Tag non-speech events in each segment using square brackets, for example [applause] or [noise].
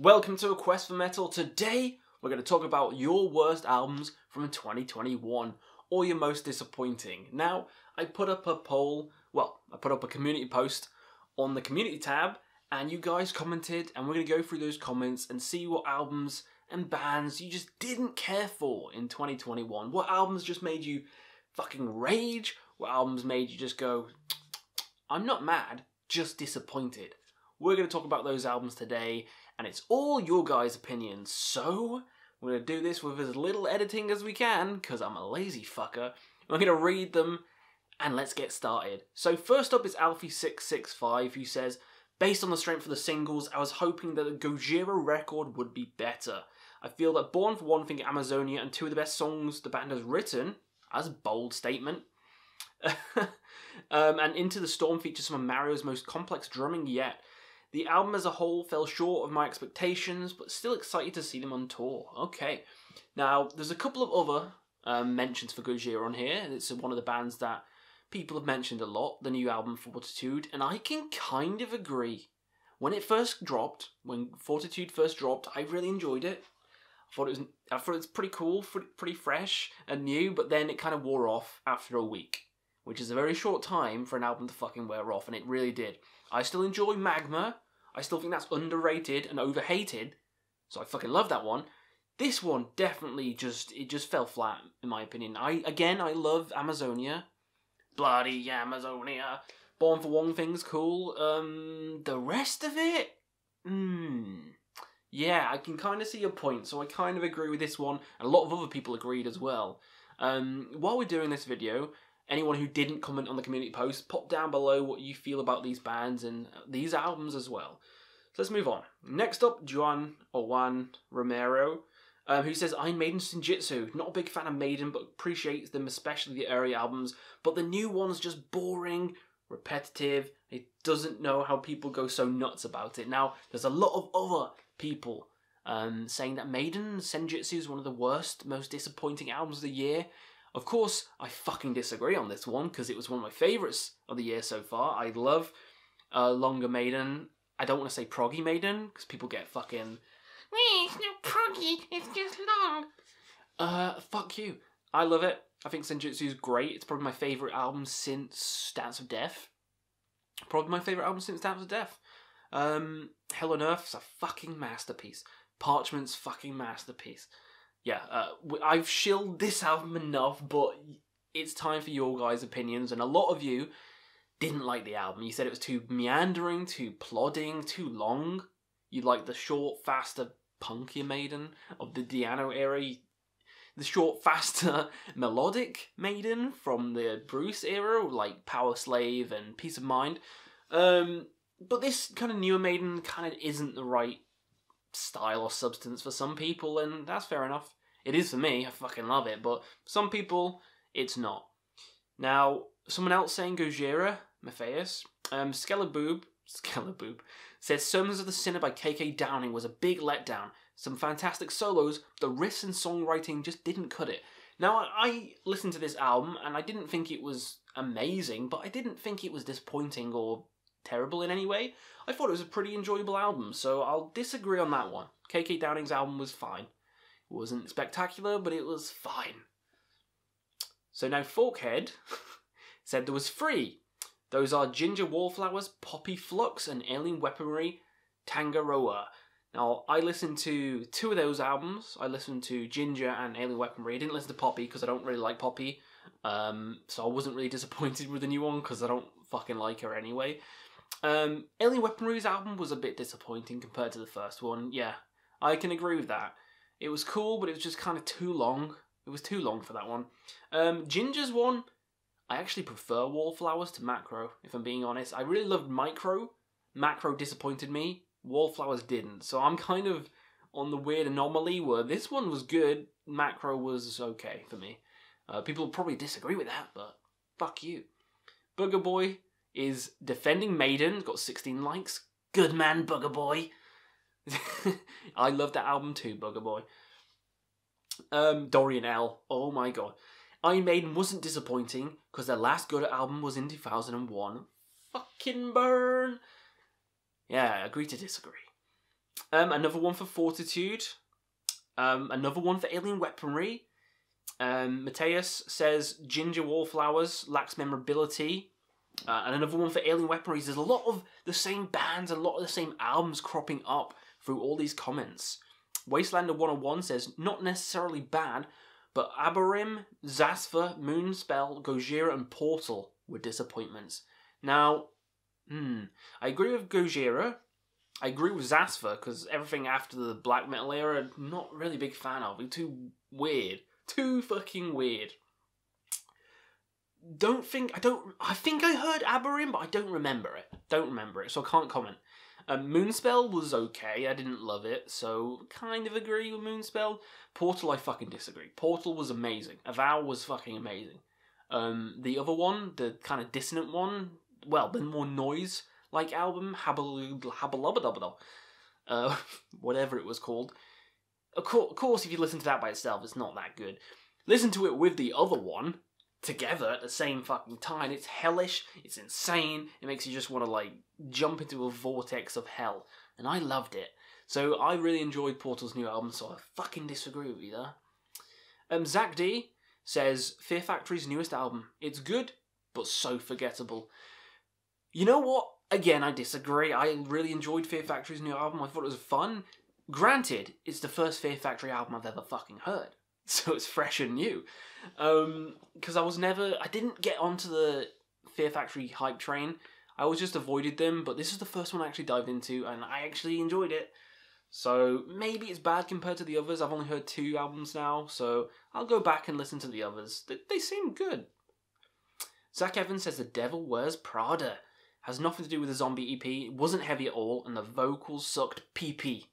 Welcome to A Quest for Metal. Today, we're going to talk about your worst albums from 2021 or your most disappointing. Now, I put up a poll, well, I put up a community post on the community tab, and you guys commented, and we're going to go through those comments and see what albums and bands you just didn't care for in 2021. What albums just made you fucking rage? What albums made you just go, I'm not mad, just disappointed. We're going to talk about those albums today, and it's all your guys' opinions. So, we're going to do this with as little editing as we can, because I'm a lazy fucker. We're going to read them, and let's get started. So, first up is Alfie665, who says, Based on the strength of the singles, I was hoping that the Gojira record would be better. I feel that Born for One Thing, Amazonia, and two of the best songs the band has written, as a bold statement, [laughs] um, and Into the Storm features some of Mario's most complex drumming yet. The album as a whole fell short of my expectations, but still excited to see them on tour. Okay. Now, there's a couple of other um, mentions for Gojira on here. It's one of the bands that people have mentioned a lot, the new album Fortitude, and I can kind of agree. When it first dropped, when Fortitude first dropped, I really enjoyed it. I thought it was, I thought it was pretty cool, pretty fresh and new, but then it kind of wore off after a week, which is a very short time for an album to fucking wear off, and it really did. I still enjoy Magma. I still think that's underrated and overhated. So I fucking love that one. This one definitely just it just fell flat in my opinion. I again I love Amazonia. Bloody Amazonia. Born for One Thing's cool. Um the rest of it? Hmm. Yeah, I can kind of see your point, so I kind of agree with this one, and a lot of other people agreed as well. Um, while we're doing this video, anyone who didn't comment on the community post, pop down below what you feel about these bands and these albums as well. So let's move on. Next up, Juan or Juan Romero, um, who says Iron Maiden Senjutsu. Not a big fan of Maiden, but appreciates them, especially the early albums. But the new one's just boring, repetitive. It doesn't know how people go so nuts about it. Now, there's a lot of other people um, saying that Maiden Senjutsu is one of the worst, most disappointing albums of the year. Of course, I fucking disagree on this one because it was one of my favourites of the year so far. I love uh, Longer Maiden. I don't want to say Proggy Maiden because people get fucking. It's not proggy, it's just long. Uh, fuck you. I love it. I think Senjutsu is great. It's probably my favourite album since Dance of Death. Probably my favourite album since Dance of Death. Um, Hell on Earth is a fucking masterpiece. Parchment's fucking masterpiece yeah, uh, I've shilled this album enough, but it's time for your guys' opinions. And a lot of you didn't like the album. You said it was too meandering, too plodding, too long. You like the short, faster, punkier Maiden of the Di'Anno era. The short, [laughs] faster, melodic Maiden from the Bruce era, like Powerslave and Piece of Mind. Um, but this kind of newer Maiden kind of isn't the right style or substance for some people, and that's fair enough. It is for me, I fucking love it, but some people, it's not. Now, someone else saying Gojira, Matthias, um, Skeleboob, Skeleboob, says Sermons of the Sinner by KK Downing was a big letdown. Some fantastic solos, the riffs and songwriting just didn't cut it. Now, I listened to this album and I didn't think it was amazing, but I didn't think it was disappointing or terrible in any way. I thought it was a pretty enjoyable album, so I'll disagree on that one. KK Downing's album was fine. It wasn't spectacular, but it was fine. So now Forkhead [laughs] said there was three. Those are Jinjer Wallflowers, Poppy Flux, and Alien Weaponry, Tangaroa. Now, I listened to two of those albums. I listened to Jinjer and Alien Weaponry. I didn't listen to Poppy because I don't really like Poppy. Um, so I wasn't really [laughs] disappointed with the new one because I don't fucking like her anyway. Um, Alien Weaponry's album was a bit disappointing compared to the first one. Yeah, I can agree with that. It was cool, but it was just kind of too long. It was too long for that one. Um, Jinjer's one, I actually prefer Wallflowers to Macro, if I'm being honest. I really loved Micro. Macro disappointed me. Wallflowers didn't. So I'm kind of on the weird anomaly where this one was good, Macro was okay for me. Uh, people probably disagree with that, but fuck you. Booger Boy is defending Maiden, got 16 likes. Good man, Booger Boy. [laughs] I love that album too, Bugger Boy. Um, Dorian L. Oh my god. Iron Maiden wasn't disappointing because their last good album was in 2001. Fucking burn. Yeah, agree to disagree. Um, another one for Fortitude. Um, another one for Alien Weaponry. Um, Mateus says Jinjer Wallflowers lacks memorability. Uh, and another one for Alien Weaponry. There's a lot of the same bands, a lot of the same albums cropping up through all these comments. Wastelander 101 says, not necessarily bad, but Abarim, Zasfa, Moonspell, Gojira, and Portal were disappointments. Now, hmm, I agree with Gojira. I agree with Zasfa because everything after the black metal era, not really big fan of. Too weird, too fucking weird. Don't think I don't. I think I heard Abarim, but I don't remember it. Don't remember it, so I can't comment. Um, Moonspell was okay. I didn't love it, so kind of agree with Moonspell. Portal, I fucking disagree. Portal was amazing. Avow was fucking amazing. Um, the other one, the kind of dissonant one, well, the more noise like album, Habalubadubadub, uh, [laughs] whatever it was called. Of course, if you listen to that by itself, it's not that good. Listen to it with the other one together at the same fucking time. It's hellish. It's insane. It makes you just want to like jump into a vortex of hell, and I loved it. So I really enjoyed Portal's new album. So I fucking disagree with you there. Um, Zach D says Fear Factory's newest album. It's good, but so forgettable. You know what? Again, I disagree. I really enjoyed Fear Factory's new album. I thought it was fun. Granted, it's the first Fear Factory album I've ever fucking heard, [laughs] so it's fresh and new. Um, because I was never, I didn't get onto the Fear Factory hype train. I always just avoided them, but this is the first one I actually dived into, and I actually enjoyed it. So maybe it's bad compared to the others. I've only heard two albums now, so I'll go back and listen to the others. They, they seem good. Zach Evans says The Devil Wears Prada has nothing to do with the zombie EP. It wasn't heavy at all, and the vocals sucked PP.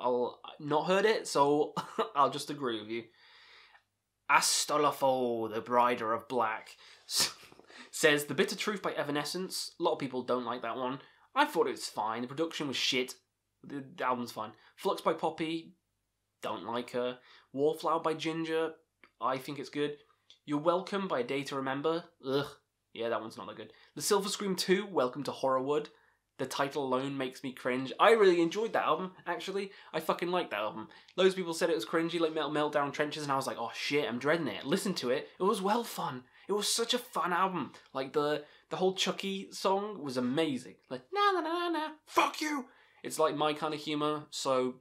I'll not heard it, so [laughs] I'll just agree with you. Astolfo, the Brider of Black, says The Bitter Truth by Evanescence. A lot of people don't like that one. I thought it was fine. The production was shit. The, album's fine. Flux by Poppy, don't like her. Wallflower by Jinjer, I think it's good. You're Welcome by A Day to Remember, ugh. Yeah, that one's not that good. The Silver Scream 2, Welcome to Horrorwood. The title alone makes me cringe. I really enjoyed that album, actually. I fucking liked that album. Loads of people said it was cringy, like Metal Meltdown Trenches, and I was like, oh shit, I'm dreading it. Listen to it. It was well fun. It was such a fun album. Like the the whole Chucky song was amazing. Like na na na na, na, fuck you. It's like my kind of humor. So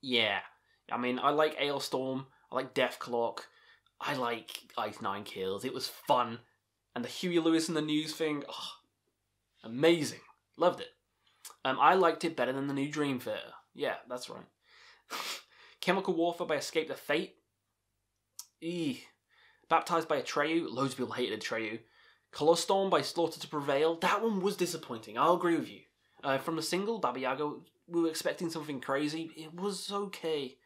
yeah, I mean, I like Alestorm. I like Dethklok. I like Ice Nine Kills. It was fun, and the Huey Lewis and the News thing, oh, amazing. Loved it. Um, I liked it better than the new Dream Theater. Yeah, that's right. [laughs] Chemical Warfare by Escape the Fate. Eee. Baptized by Atreyu. Loads of people hated Atreyu. Kostolom by Slaughter to Prevail. That one was disappointing. I'll agree with you. Uh, from the single, Baba Yaga, we were expecting something crazy. It was okay.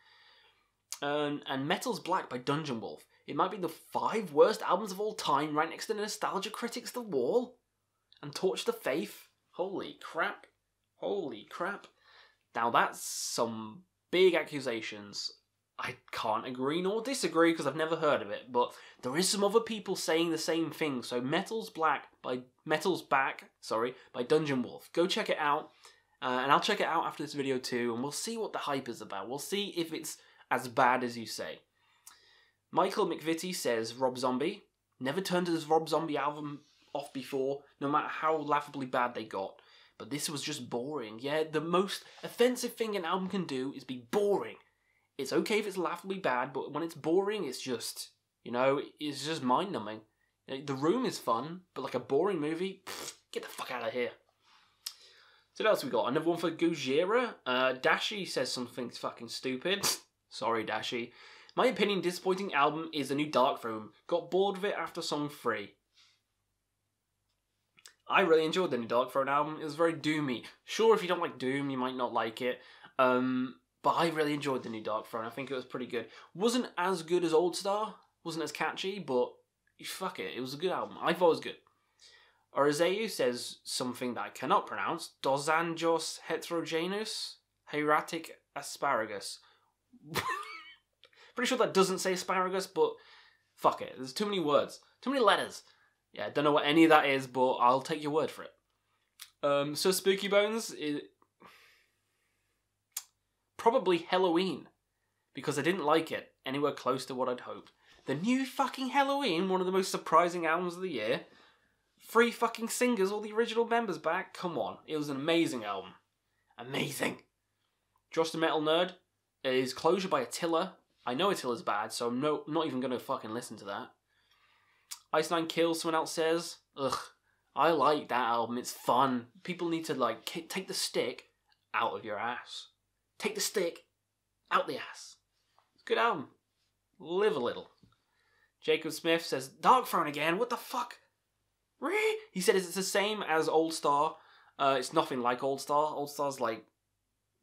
Um, and Metal's Black by Dungeon Wolf. It might be the five worst albums of all time, right next to Nostalgia Critics The Wall and Torch the Faith. Holy crap. Holy crap. Now that's some big accusations. I can't agree nor disagree because I've never heard of it, but there is some other people saying the same thing. So Metal's Black by Metal's Back, sorry, by Dungeon Wolf. Go check it out. Uh, and I'll check it out after this video too, and we'll see what the hype is about. We'll see if it's as bad as you say. Michael McVitie says Rob Zombie. Never turned to his Rob Zombie album off before, no matter how laughably bad they got. But this was just boring. Yeah, the most offensive thing an album can do is be boring. It's okay if it's laughably bad, but when it's boring, it's just, you know, it's just mind numbing. The room is fun, but like a boring movie, get the fuck out of here. So what else we got? Another one for Gojira. Uh, Dashi says something's fucking stupid. [laughs] Sorry, Dashi. My opinion, disappointing album is a new Dark Room. Got bored of it after song three. I really enjoyed the new Dark Darkthrone album. It was very doomy. Sure, if you don't like Doom, you might not like it. Um, but I really enjoyed the new Dark Darkthrone. I think it was pretty good. Wasn't as good as Old Star. Wasn't as catchy, but fuck it, it was a good album. I thought it was good. Orizeu says something that I cannot pronounce. Dosanjos heterogeneous hieratic asparagus. [laughs] Pretty sure that doesn't say asparagus, but fuck it. There's too many words, too many letters. Yeah, don't know what any of that is, but I'll take your word for it. Um, so Spooky Bones, it, probably Helloween, because I didn't like it anywhere close to what I'd hoped. The new fucking Helloween, one of the most surprising albums of the year. Three fucking singers, all the original members back. Come on, it was an amazing album. Amazing. Josh the Metal Nerd is Closure by Attila. I know Attila's bad, so I'm no, not even gonna fucking listen to that. Ice Nine Kills, someone else says. Ugh, I like that album. It's fun. People need to like ki- take the stick out of your ass. Take the stick out the ass. It's a good album. Live a little. Jacob Smith says Darkthrone again. What the fuck? Really? He said it's the same as Old Star. Uh, it's nothing like Old Star. Old Star's like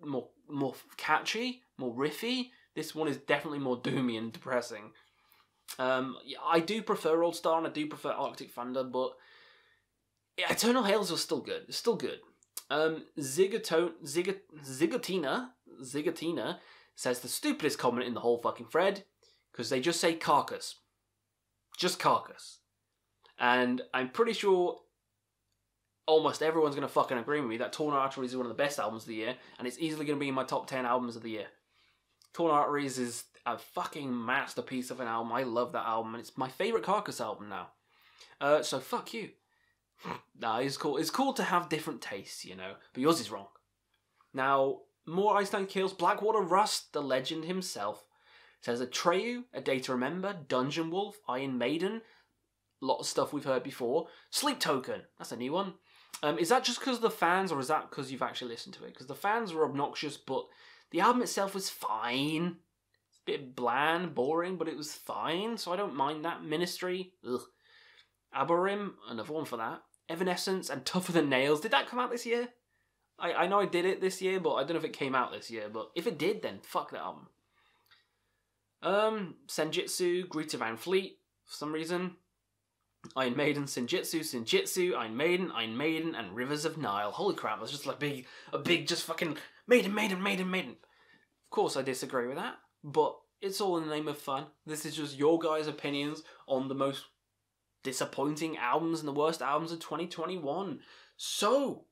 more more catchy, more riffy. This one is definitely more doomy and depressing. Um, I do prefer Old Star and I do prefer Arctic Thunder, but Eternal Hails was still good. It's still good. Um, Ziga- Zigatina Zigatina says the stupidest comment in the whole fucking thread because they just say carcass, just carcass, and I'm pretty sure almost everyone's gonna fucking agree with me that Torn Arteries is one of the best albums of the year, and it's easily gonna be in my top ten albums of the year. Torn Arteries is a fucking masterpiece of an album. I love that album, and it's my favorite Carcass album now. Uh, so fuck you. [laughs] nah, it's cool. It's cool to have different tastes, you know, but yours is wrong. Now, more Ice Nine Kills. Blackwater Rust, the legend himself, says Atreyu, A Day to Remember, Dungeon Wolf, Iron Maiden, lot of stuff we've heard before. Sleep Token, that's a new one. Um, is that just because of the fans, or is that because you've actually listened to it? Because the fans were obnoxious, but the album itself was fine. Bit bland, boring, but it was fine, so I don't mind that. Ministry, ugh. Aborim, another one for that. Evanescence and Tougher Than Nails. Did that come out this year? I, I know I did it this year, but I don't know if it came out this year. But if it did, then fuck that album. Um, Senjutsu, Greta Van Fleet, for some reason. Iron Maiden, Senjutsu, Senjutsu, Iron Maiden, Iron Maiden, and Rivers of Nihil. Holy crap, that's just like big, a big, just fucking Maiden, Maiden, Maiden, Maiden. Of course, I disagree with that, but it's all in the name of fun. This is just your guys' opinions on the most disappointing albums and the worst albums of 2021. So,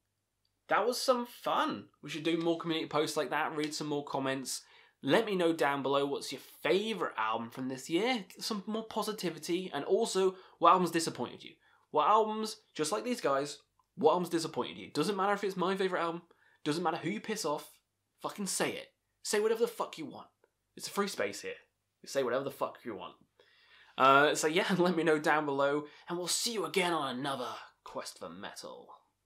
that was some fun. We should do more community posts like that, read some more comments. Let me know down below what's your favourite album from this year. Some more positivity, and also what albums disappointed you. What albums, just like these guys, what albums disappointed you? Doesn't matter if it's my favourite album, doesn't matter who you piss off, fucking say it. Say whatever the fuck you want. It's a free space here. You say whatever the fuck you want. Uh, so yeah, [laughs] let me know down below, and we'll see you again on another Quest for Metal.